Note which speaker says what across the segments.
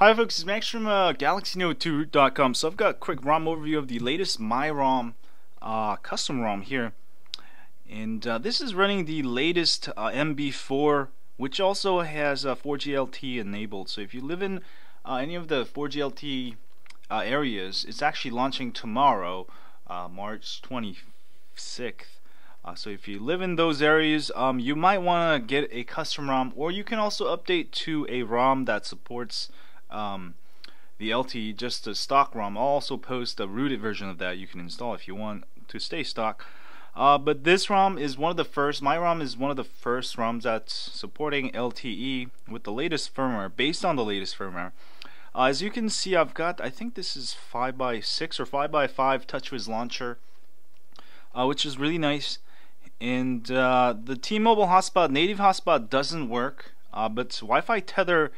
Speaker 1: Hi folks, it's Max from uh, GalaxyNote2.com. So I've got a quick ROM overview of the latest MyROM uh, custom ROM here. And uh, this is running the latest uh, MB4, which also has uh, 4G LTE enabled. So if you live in uh, any of the 4G LTE uh, areas, it's actually launching tomorrow, March 26th. so if you live in those areas, um, you might want to get a custom ROM, or you can also update to a ROM that supports um, the LTE, just a stock ROM. I'll also post a rooted version of that you can install if you want to stay stock. Uh, but this ROM is one of the first, MyROM is one of the first ROMs that's supporting LTE with the latest firmware, based on the latest firmware. Uh, as you can see, I've got, I think this is 5x6 or 5x5 TouchWiz launcher, uh, which is really nice. And uh, the T-Mobile hotspot, native hotspot doesn't work, uh, but Wi-Fi tether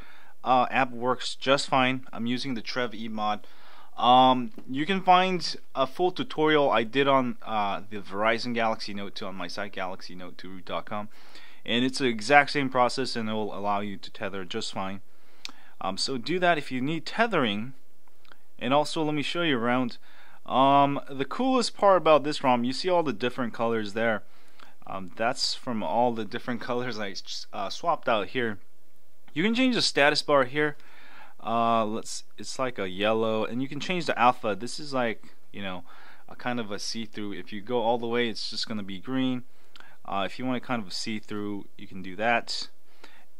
Speaker 1: uh, app works just fine. I'm using the Trev E mod. Um, you can find a full tutorial I did on uh, the Verizon Galaxy Note 2 on my site galaxynote2.com and it's the exact same process and it will allow you to tether just fine. Um, so do that if you need tethering and also let me show you around. Um, the coolest part about this ROM, you see all the different colors there. Um, that's from all the different colors I uh, swapped out here. You can change the status bar here. Uh, let's. It's like a yellow, and you can change the alpha. This is like you know, a kind of a see-through. If you go all the way, it's just gonna be green. Uh, if you want to kind of see through, you can do that.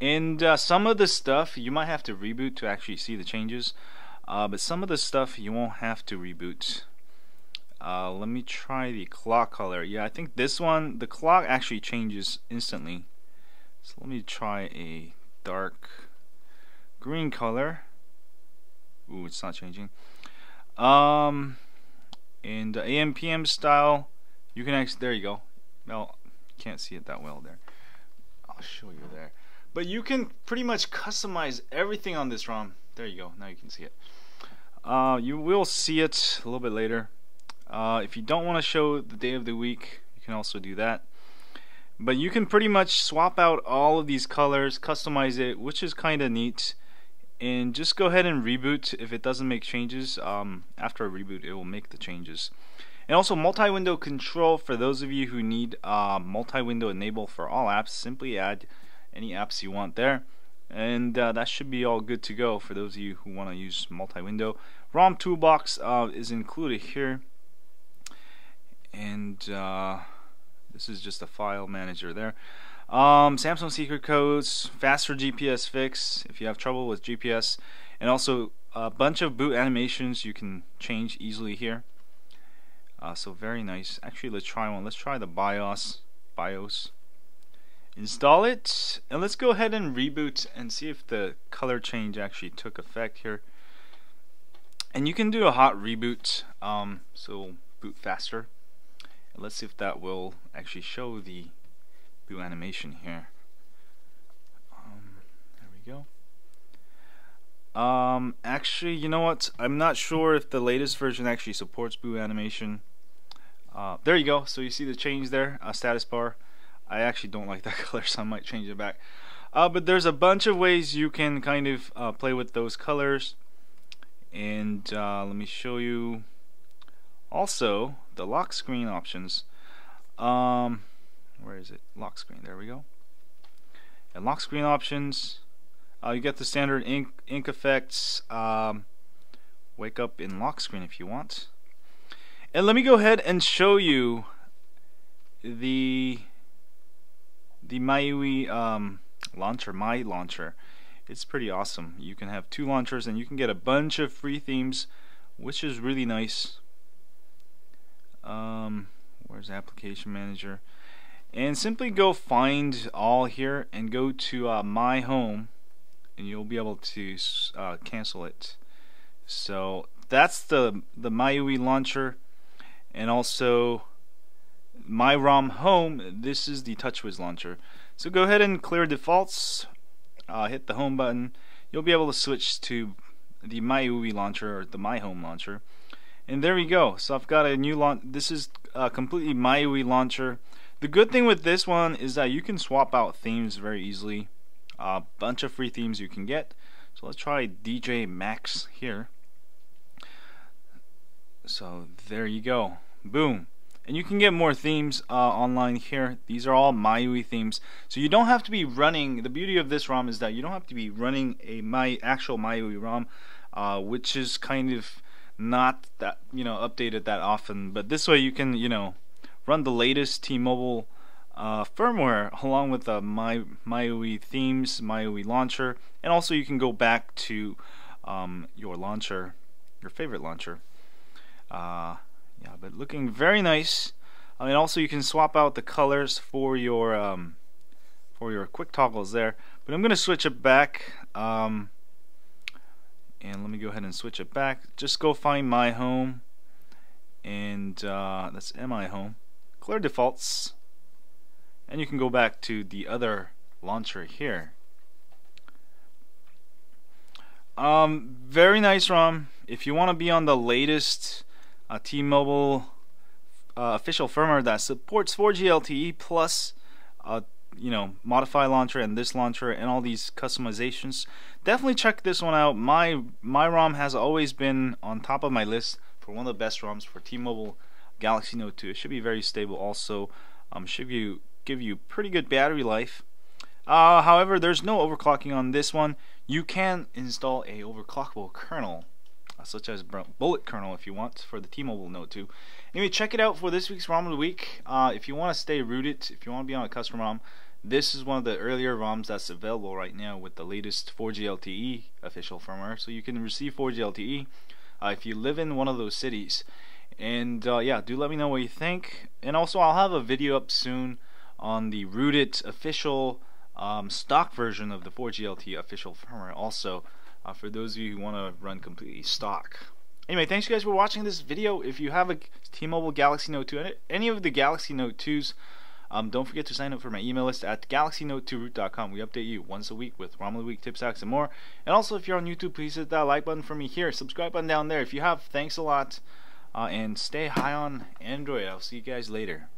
Speaker 1: And uh, some of the stuff you might have to reboot to actually see the changes, uh, but some of the stuff you won't have to reboot. Uh, let me try the clock color. Yeah, I think this one, the clock actually changes instantly. So let me try a dark green color. Ooh, it's not changing. Um, in the AM PM style, you can actually there you go. Well, can't see it that well there. I'll show you there. But you can pretty much customize everything on this ROM. There you go. Now you can see it. Uh, you will see it a little bit later. Uh, if you don't want to show the day of the week, you can also do that. But you can pretty much swap out all of these colors, customize it, which is kind of neat. And just go ahead and reboot if it doesn't make changes. Um, after a reboot, it will make the changes. And also multi-window control for those of you who need uh, multi-window enable for all apps. Simply add any apps you want there. And uh, that should be all good to go for those of you who want to use multi-window. ROM toolbox uh, is included here. And uh, this is just a file manager there. Um, Samsung secret codes, faster GPS fix if you have trouble with GPS, and also a bunch of boot animations you can change easily here. Uh, so very nice. Actually, let's try one. Let's try the BIOS. BIOS. Install it, and let's go ahead and reboot and see if the color change actually took effect here. And you can do a hot reboot, um, so boot faster let's see if that will actually show the boot animation here. Um, there we go. Um, actually, you know what? I'm not sure if the latest version actually supports boot animation. Uh, there you go. So you see the change there, uh, status bar. I actually don't like that color, so I might change it back. Uh, but there's a bunch of ways you can kind of uh, play with those colors. And uh, let me show you also the lock screen options. Um, where is it? Lock screen. There we go. And lock screen options. Uh, you get the standard ink ink effects. Um, wake up in lock screen if you want. And let me go ahead and show you the the MIUI um, launcher, my launcher. It's pretty awesome. You can have two launchers and you can get a bunch of free themes, which is really nice. Um, where's application manager? And simply go find all here and go to uh, my home and you'll be able to uh, cancel it. So that's the the MIUI launcher and also my ROM home this is the TouchWiz launcher so go ahead and clear defaults uh, hit the home button you'll be able to switch to the MIUI launcher or the My Home launcher and there we go. So I've got a new launch. This is a completely MIUI launcher. The good thing with this one is that you can swap out themes very easily. A bunch of free themes you can get. So let's try DJ Max here. So there you go. Boom. And you can get more themes uh, online here. These are all MIUI themes. So you don't have to be running, the beauty of this ROM is that you don't have to be running a my actual MIUI ROM, uh, which is kind of not that, you know, updated that often. But this way you can, you know, run the latest T-Mobile uh, firmware along with the My MIUI themes, MIUI launcher, and also you can go back to um, your launcher, your favorite launcher. Uh, yeah, but looking very nice. I mean, also you can swap out the colors for your um, for your quick toggles there. But I'm gonna switch it back. Um, and let me go ahead and switch it back. Just go find my home, and uh, that's mi home. Clear defaults, and you can go back to the other launcher here. Um, very nice ROM. If you want to be on the latest uh, T-Mobile uh, official firmware that supports 4G LTE plus uh, you know modify launcher and this launcher and all these customizations definitely check this one out. My MyROM has always been on top of my list for one of the best ROMs for T-Mobile Galaxy Note 2 it should be very stable also um, should give you give you pretty good battery life. Uh, however there's no overclocking on this one. You can install a overclockable kernel uh, such as Bullet Kernel if you want for the T-Mobile Note 2. Anyway, check it out for this week's ROM of the week. Uh, if you want to stay rooted, if you want to be on a custom ROM, this is one of the earlier ROMs that's available right now with the latest 4G LTE official firmware. So you can receive 4G LTE uh, if you live in one of those cities. And uh, yeah, do let me know what you think. And also, I'll have a video up soon on the rooted official um, stock version of the 4G LTE official firmware. Also, uh, for those of you who want to run completely stock. Anyway, thanks you guys for watching this video. If you have a T-Mobile Galaxy Note 2, any of the Galaxy Note 2s, um, don't forget to sign up for my email list at galaxynote2root.com. We update you once a week with ROM of the Week tips, hacks, and more. And also, if you're on YouTube, please hit that like button for me here. Subscribe button down there. If you have, thanks a lot. Uh, and stay high on Android. I'll see you guys later.